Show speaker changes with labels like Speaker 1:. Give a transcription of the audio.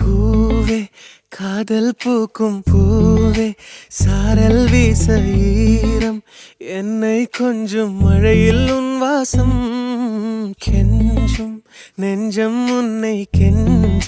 Speaker 1: பூவே காதல் பூக்கும் பூவே சாரல் வீச ஈரம் என்னை கொஞ்சம் மழையில் உன் வாசம் கெஞ்சும் நெஞ்சம் உன்னை கெஞ்சும்.